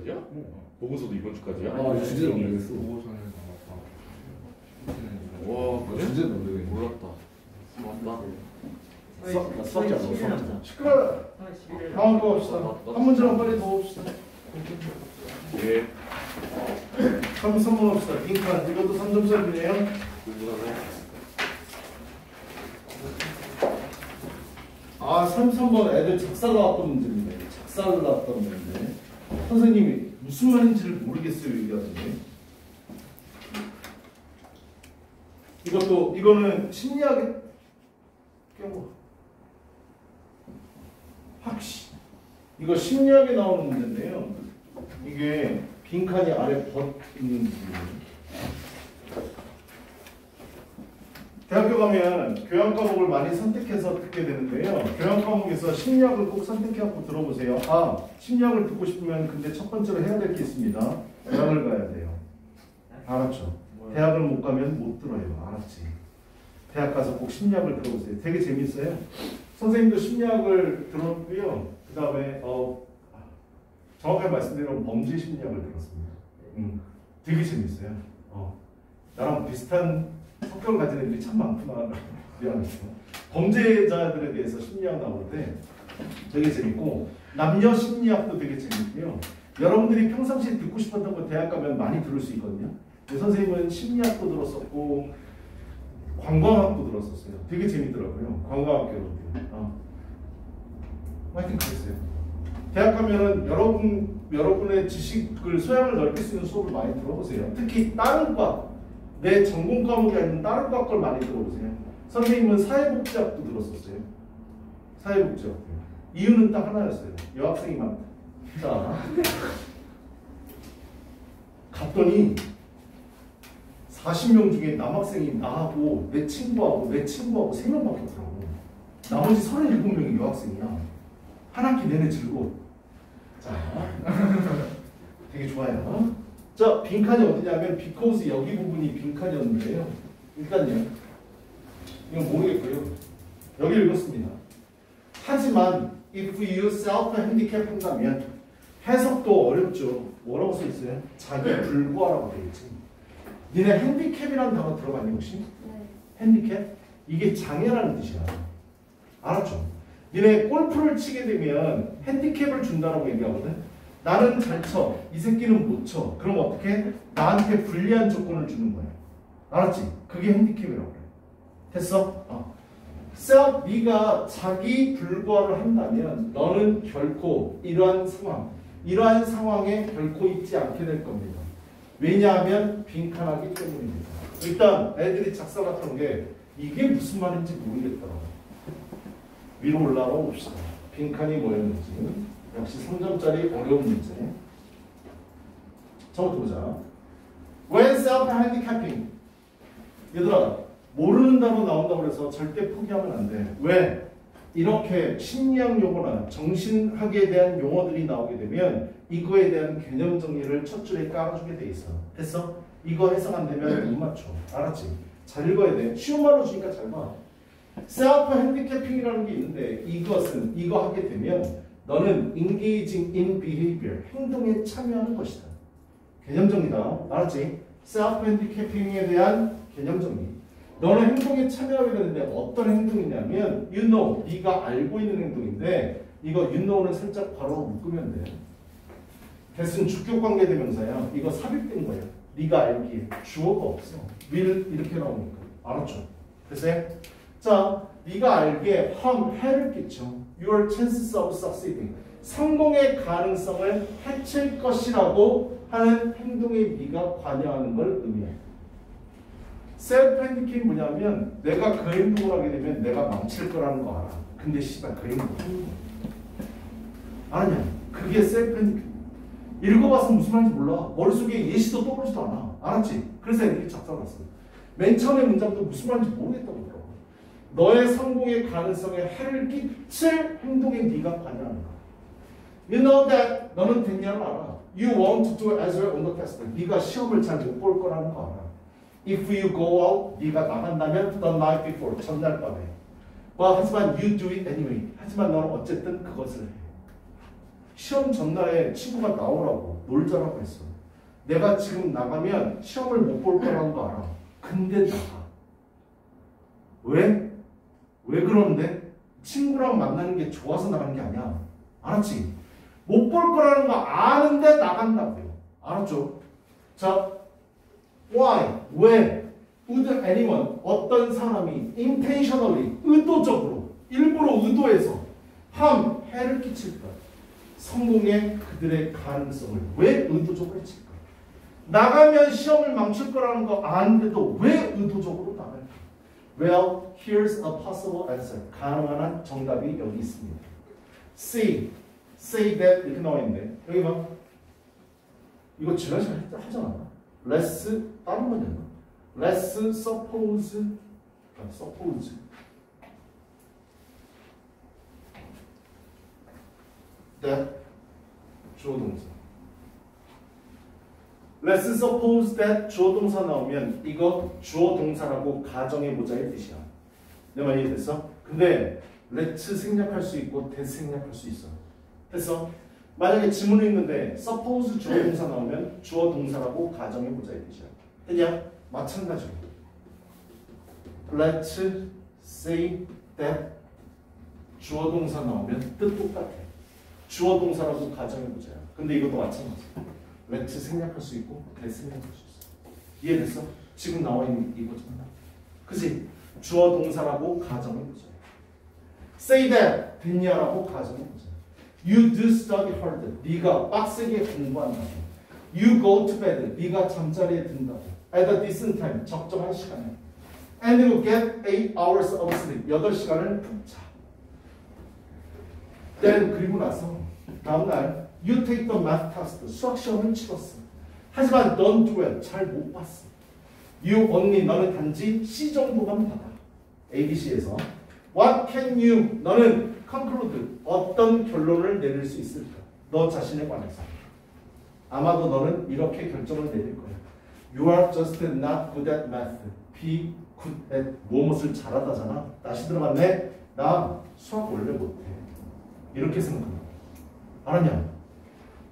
주까지야? 보고서도 이번 주까지야? 아, 주제를 모르겠어. 보고서는 나왔다. 와 그래? 주제는 모르겠네. 몰랐다. 맞다. 나 수학자 안 수학자. 시끄러. 다음 거 봅시다. 한 문제만 빨리 더 봅시다. 예 3, 3번 봅시다. 빈칸. 이것도 3점짜리네요. 공부하네 아, 3, 3번 애들 작사 나왔던 문제입니다. 작사를 나왔던 문제인데 선생님이 무슨 말인지를 모르겠어요 얘기하던데 이것도 이거는 심리학의 경우 확시 이거 심리학에 나오는 문제인데요. 이게 빈칸이 아래 벗 있는 부분. 대학교 가면 교양 과목을 많이 선택해서 듣게 되는데요. 교양 과목에서 심리학을 꼭 선택해갖고 들어보세요. 아, 심리학을 듣고 싶으면 근데 첫 번째로 해야 될 게 있습니다. 대학을 가야 돼요. 알았죠? 대학을 못 가면 못 들어요. 알았지? 대학 가서 꼭 심리학을 들어보세요. 되게 재밌어요. 선생님도 심리학을 들었고요. 그 다음에 어, 정확하게 말씀드리면 범죄 심리학을 들었습니다. 음, 되게 재밌어요. 어, 나랑 비슷한 성격을 가진 애들이 참 많구나. 미안해요. 범죄자들에 대해서 심리학 때 되게 재밌고 남녀 심리학도 되게 재밌고요. 여러분들이 평상시에 듣고 싶었던 거 대학 가면 많이 들을 수 있거든요. 선생님은 심리학도 들었었고 관광학도 들었었어요. 되게 재밌더라고요. 관광학 여러분들. 어. 하여튼 그랬어요. 대학 가면은 여러분 여러분의 지식을 소양을 넓힐 수 있는 수업을 많이 들어보세요. 특히 다른 과, 내 전공 과목이 아닌 다른 과걸 많이 들어보세요. 선생님은 사회복지학도 들었었어요. 사회복지학. 이유는 딱 하나였어요. 여학생이 많다. 자, 갔더니 40명 중에 남학생이 나하고 내 친구하고 내 친구하고 3명밖에 없더라고. 나머지 37명이 여학생이야. 한 학기 내내 즐거워. 자, 되게 좋아요. 자, 빈칸이 어디냐면 because 여기 부분이 빈칸이었는데요. 일단요. 이건 모르겠고요. 여기 읽었습니다. 하지만 if you self handicap 한다면 해석도 어렵죠. 뭐라고 써 있어요? 자기 불구하라고 되어 있지. 니네 핸디캡이라는 단어 들어봤니 혹시? 핸디캡? 이게 장애라는 뜻이야. 알았죠? 니네 골프를 치게 되면 핸디캡을 준다라고 얘기하거든. 나는 잘 쳐. 이 새끼는 못 쳐. 그럼 어떻게? 나한테 불리한 조건을 주는 거야. 알았지? 그게 핸디캡이라고 그래. 됐어? 어. 셀 네가 자기 불과를 한다면 너는 결코 이러한 상황, 이러한 상황에 결코 있지 않게 될 겁니다. 왜냐하면 빈칸하기 때문입니다. 일단 애들이 같은 게 이게 무슨 말인지 모르겠더라고. 위로 올라가 봅시다. 빈칸이 뭐였는지. 역시 3점짜리 어려운 문제. 처음부터 보자. When self-handicapping. 얘들아, 모르는 단어 나온다고 해서 절대 포기하면 안 돼. 왜? 이렇게 심리학 용어나 정신학에 대한 용어들이 나오게 되면 이거에 대한 개념 정리를 첫 줄에 깔아주게 돼 있어. 됐어? 이거 해석 안 되면 못 맞춰. 알았지? 잘 읽어야 돼. 쉬운 말로 주니까 잘 봐. 셀프 핸디캐핑이라는 게 있는데 이것은 이거 하게 되면 너는 engaging in behavior 행동에 참여하는 것이다. 개념 정리다. 알았지? 셀프 핸디캐핑에 대한 개념 정리. 너는 행동에 참여하게 되는데 어떤 행동이냐면 you know, 네가 알고 있는 행동인데 이거 you know는 살짝 바로 묶으면 돼. 대신 주격 관계 대명사야. 이거 삽입된 거야. 네가 알기에 주어가 없어. will 이렇게 나오니까. 알았죠? 됐어요? 자, 네가 알기에 harm, 해를 끼쳐. Your chances of succeeding. 성공의 가능성을 해칠 것이라고 하는 행동에 네가 관여하는 걸 의미해. 셀프 핸디캡이 뭐냐면 내가 그 행동을 하게 되면 내가 망칠 거라는 거 알아. 근데 씨발 그 행동. 아냐? 그게 셀프 핸디캡. 읽어봐서 무슨 말인지 몰라. 머릿속에 예시도 떠오르지도 않아. 알았지? 그래서 이렇게 작성했어. 맨 처음에 문장도 무슨 말인지 모르겠다고. 너의 성공의 가능성에 해를 끼칠 행동에 네가 관여하는 거야. You know that 너는 됐냐를 알아. You won't do as well on the test. 네가 시험을 잘 못 볼 거라는 거 알아. If you go out, 네가 나간다면 the night before, 전날 밤에. 뭐 하지만 you do it anyway. 하지만 너는 어쨌든 그것을 해. 시험 전날에 친구가 나오라고 놀자라고 했어. 내가 지금 나가면 시험을 못 볼 거라는 거 알아. 근데 나가. 왜? 왜 그러는데? 친구랑 만나는 게 좋아서 나가는 게 아니야. 알았지? 못 볼 거라는 거 아는데 나간다고요. 알았죠? 자, why? 왜? would anyone 어떤 사람이 intentionally 의도적으로 일부러 의도해서 함 해를 끼칠까? 성공의 그들의 가능성을 왜 의도적으로 해칠까? 나가면 시험을 망칠 거라는 거 아는데도 왜 의도적으로? Well, here's a possible answer. 가능한 한 정답이 여기 있습니다. C, say that 이렇게 나와 있는데 여기 봐. 이거 지난 시간에 하잖아. Let's 다른 문제나. Let's suppose, 아, suppose that 주어 동사. Let's suppose that 주어 동사 나오면 이거 주어 동사라고 가정해 보자의 뜻이야. 내 말 이해됐어? 근데 let's 생략할 수 있고 that 생략할 수 있어. 됐어? 만약에 지문이 있는데 suppose 주어 동사 나오면 주어 동사라고 가정해 보자의 뜻이야. 됐냐? 마찬가지로. Let's say that 주어 동사 나오면 뜻 똑같아. 주어 동사라고 가정해 보자야. 근데 이것도 마찬가지야. Let's 생략할 수 있고 that 생략할 수 있어. 이해됐어? 지금 나와 있는 이거잖아. 그지? 주어 동사라고 가정해 보자. say that 됐냐라고 가정해 보자. You do study hard. 네가 빡세게 공부한다고. You go to bed. 네가 잠자리에 든다고. At a decent time. 적정한 시간에. And you get 8 hours of sleep. 8시간을 푹 자. Then 그리고 나서 다음날 You take the math test. 수학 시험을 치렀어. 하지만 don't do it. 잘못 봤어. You only 너는 단지 C 정도만 받아. ABC에서 What can you 너는 conclude 어떤 결론을 내릴 수 있을까? 너 자신에 관해서 아마도 너는 이렇게 결정을 내릴 거야. You are just not good at math. Be good at 무엇을 잘하다잖아. 다시 들어갔네. 나 수학 원래 못해. 이렇게 생각한다. 알았냐?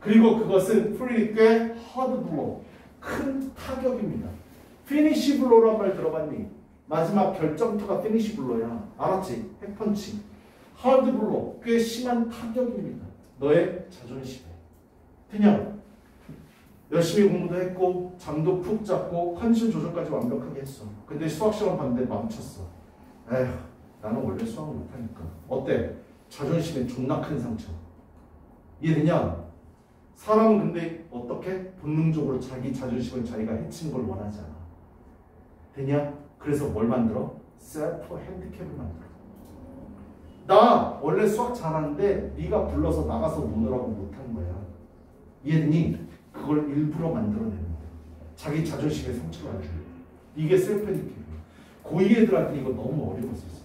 그리고 그것은 pretty 꽤 hard blow 큰 타격입니다. finish blow란 말 들어봤니? 마지막 결정투가 finish blow야. 알았지? 핵펀치. hard blow 꽤 심한 타격입니다. 너의 자존심에. 그냥 열심히 공부도 했고 잠도 푹 잤고 컨디션 조절까지 완벽하게 했어. 근데 수학 시험 봤는데 멈췄어. 에휴 나는 원래 수학을 못하니까. 어때? 자존심에 존나 큰 상처. 이해되냐? 사람은 근데 어떻게 본능적으로 자기 자존심을 자기가 해치는 걸 원하지 않아. 되냐? 그래서 뭘 만들어? 셀프 핸디캡을 만들어. 나 원래 수학 잘하는데 네가 불러서 나가서 노느라고 못한 거야. 이해되니? 그걸 일부러 만들어내는 거야. 자기 자존심에 상처를 안 주려. 이게 셀프 핸디캡이야. 고2 애들한테 이거 너무 어려웠었어.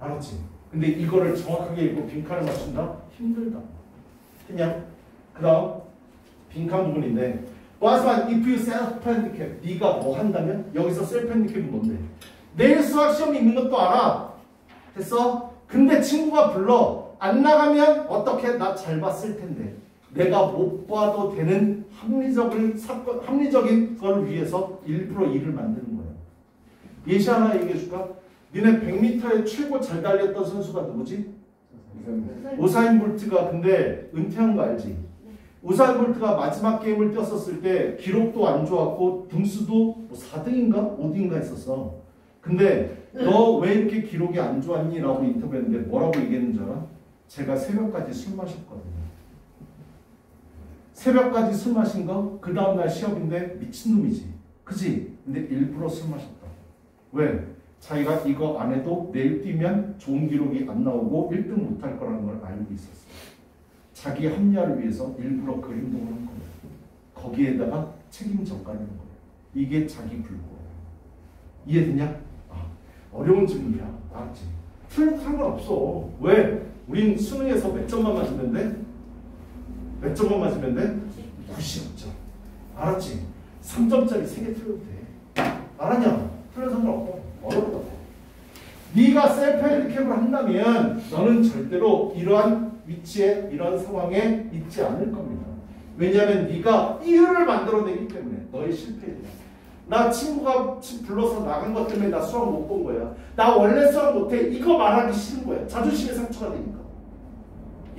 알았지? 근데 이거를 정확하게 읽고 빈칸을 맞춘다? 힘들다. 그냥 그 다음 빈칸 부분인데 보아스만 if you self handicap 네가 뭐 한다면 여기서 self handicap은 뭔데? 내일 수학 시험이 있는 것도 알아. 됐어? 근데 친구가 불러 안 나가면 어떻게 나 잘 봤을 텐데 내가 못 봐도 되는 합리적인 사건 합리적인 걸 위해서 일부러 일을 만드는 거야. 예시 하나 얘기해 줄까? 니네 100m에 최고 잘 달렸던 선수가 누구지? 우사인 볼트가 근데 은퇴한 거 알지? 우사인 볼트가 마지막 게임을 뛰었었을 때 기록도 안 좋았고 등수도 뭐 4등인가 5등인가 했었어. 근데 너 왜 이렇게 기록이 안 좋았니? 라고 인터뷰했는데 뭐라고 얘기했는 줄 알아? 제가 새벽까지 술 마셨거든요. 새벽까지 술 마신 거 그 다음날 시험인데 미친놈이지. 그지? 근데 일부러 술 마셨다. 왜? 자기가 이거 안 해도 내일 뛰면 좋은 기록이 안 나오고 1등 못할 거라는 걸 알고 있었어. 자기 합리화를 위해서 일부러 그 행동을 한 거야. 거기에다가 책임 전가하는 거야. 이게 자기 불고. 이해되냐? 아, 어려운 질문이야. 알았지? 틀려도 상관없어. 왜? 우린 수능에서 몇 점만 맞으면 돼? 몇 점만 맞으면 돼? 90점. 알았지? 3점짜리 3개 틀려도 돼. 알았냐? 틀려도 상관없고. 어렵다. 네가 셀프 핸디캡을 한다면 너는 절대로 이러한 위치에 이런 상황에 있지 않을 겁니다. 왜냐하면 네가 이유를 만들어내기 때문에 너의 대한 나 친구가 치- 불러서 나간 것 때문에 나 수학 못 본 거야. 나 원래 수학 못해. 이거 말하기 싫은 거야. 자존심에 상처가 되니까.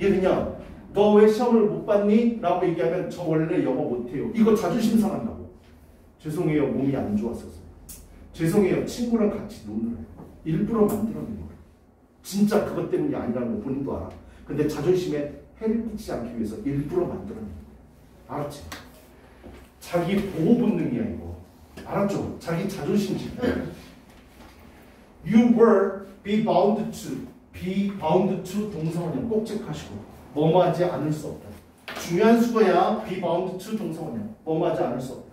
얘 그냥 너왜 시험을 못 봤니? 라고 얘기하면 저 원래 영어 못해요. 이거 자존심 상한다고. 죄송해요. 몸이 안 좋았어서. 죄송해요. 친구랑 같이 노는 거예요. 일부러 만들어낸 거예요. 진짜 그것 때문이 아니라는 거 본인도 알아. 근데 자존심에 해를 끼치지 않기 위해서 일부러 만들어낸 거예요. 알았지? 자기 보호 본능이야 이거. 알았죠? 자기 자존심 지켜. You were be bound to. be bound to 동사원형 꼭 체크하시고 뭐뭐하지 않을 수 없다. 중요한 수거야. be bound to 동사원형 뭐뭐하지 않을 수 없다.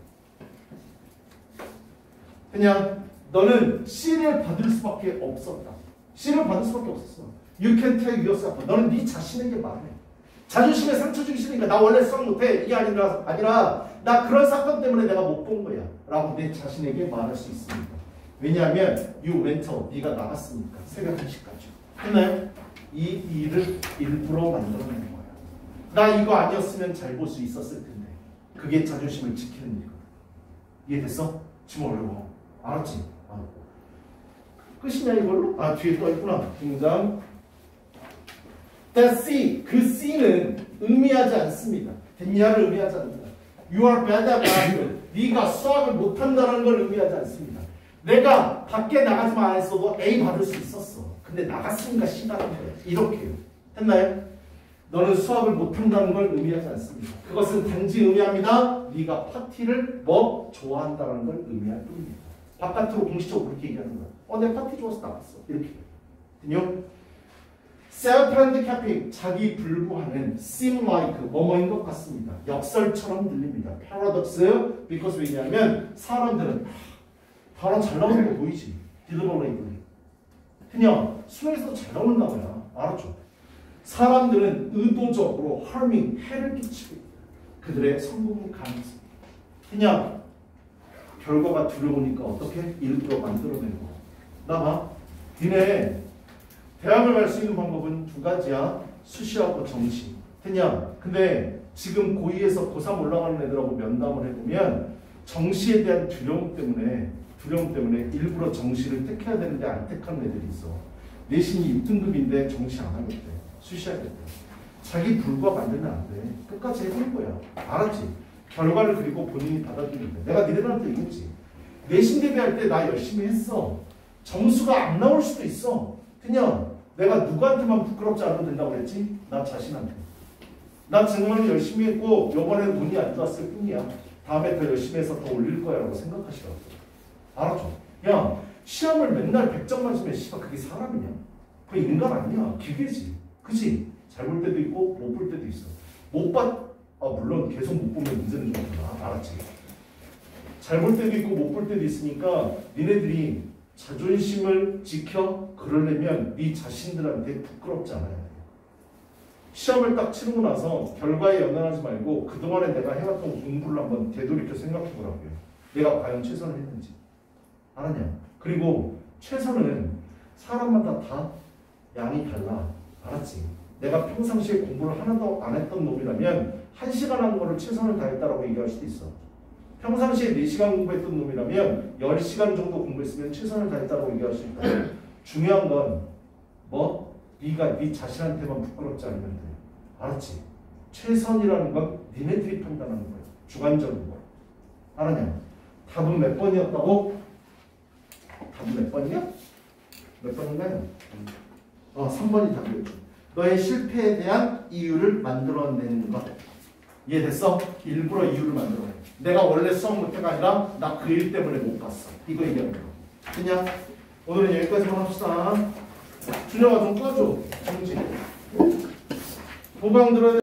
그냥 너는 C를 받을 수밖에 없었다. C를 받을 수밖에 없었어. You can tell yourself. 너는 네 자신에게 말해. 자존심에 상처 주기 싫으니까 나 원래 수학 못해 이게 아니라 아니라 나 그런 사건 때문에 내가 못 본 거야 라고 내 자신에게 말할 수 있습니다 왜냐하면 you went out 네가 나갔으니까 새벽 1시까지 했나요? 이 일을 일부러 만들어낸 거야 나 이거 아니었으면 잘 볼 수 있었을 텐데 그게 자존심을 지키는 일이거든 이해됐어? 지금 어려워 알았지? 아. 끝이냐 이걸로? 아 뒤에 또 있구나 등장 That C, 그 C는 의미하지 않습니다. 됐냐를 의미하지 않는다. You are bad at math. 네가 수학을 못한다는 걸 의미하지 않습니다. 내가 밖에 나가지만 안 했어도 A 받을 수 있었어. 근데 나갔으니까 C 받은 거야. 이렇게요. 했나요? 너는 수학을 못한다는 걸 의미하지 않습니다. 그것은 단지 의미합니다. 네가 파티를 뭐 좋아한다는 걸 의미할 뿐입니다. 바깥으로 공식적으로 그렇게 얘기하는 거야. 어, 내 파티 좋아서 나갔어. 이렇게. 됐요? self-handicapping 자기 불구하는 seem like 뭐뭐인 것 같습니다. 역설처럼 들립니다. paradox because 왜냐하면 사람들은 바로 잘 나오는 거 보이지? deliberately 그냥 수에서 잘 나오는가 봐요. 알았죠? 사람들은 의도적으로 harming 해를 끼치고. 그들의 성공 가능성 그냥 결과가 두려우니까 어떻게 일부러 만들어낸 거. 나봐. 니네 대학을 갈 수 있는 방법은 두 가지야. 수시하고 정시. 그냥 근데 지금 고2에서 고3 올라가는 애들하고 면담을 해보면 정시에 대한 두려움 때문에 두려움 때문에 일부러 정시를 택해야 되는데 안 택하는 애들이 있어. 내신이 6등급인데 정시 안 하겠대. 수시하겠대. 자기 불과 만들면 안 돼. 끝까지 해볼 거야. 알았지? 결과를 그리고 본인이 돼. 내가 니네들한테 얘기했지. 내신 대비할 때 나 열심히 했어. 점수가 안 나올 수도 있어. 그냥 내가 누구한테만 부끄럽지 않으면 된다고 그랬지? 나 자신한테. 나 정말 열심히 했고 이번에는 운이 안 좋았을 뿐이야. 다음에 더 열심히 해서 더 올릴 거야 라고 생각하시라고. 알았죠? 야 시험을 맨날 100점 맞으면 씨발 그게 사람이냐? 그 인간 아니야. 기계지. 그지? 잘볼 때도 있고 못 볼 때도 있어. 못 봤, 아 물론 계속 못 보면 문제는 좀 없구나. 알았지? 잘 볼 때도 있고 못 볼 때도 있으니까 니네들이 자존심을 지켜 그러려면 네 자신들한테 부끄럽지 않아야 돼. 시험을 딱 치르고 나서 결과에 연연하지 말고 그동안에 내가 해왔던 공부를 한번 되돌이켜 생각해 보라고요. 내가 과연 최선을 했는지. 알았냐? 그리고 최선은 사람마다 다 양이 달라. 알았지? 내가 평상시에 공부를 하나도 안 했던 놈이라면 한 시간 한 거를 최선을 다했다라고 얘기할 수도 있어. 평상시에 4시간 공부했던 놈이라면 10시간 정도 공부했으면 최선을 다했다고 얘기할 수 있다. 중요한 건 뭐? 네가 네 자신한테만 부끄럽지 돼. 알았지? 최선이라는 건 니네들이 판단하는 거야. 주관적인 거. 알았냐? 답은 몇 번이었다고? 답은 몇 번이야? 몇 번인가요? 어, 3번이 답이었죠. 너의 실패에 대한 이유를 만들어내는 것. 이해됐어? 일부러 이유를 만들어내. 내가 원래 수업 못해가 아니라 나 그 일 때문에 못 봤어. 이거 얘기하는 거. 그냥 오늘은 여기까지만 합시다. 준영아 좀 꺼줘. 정지. 보강 들어야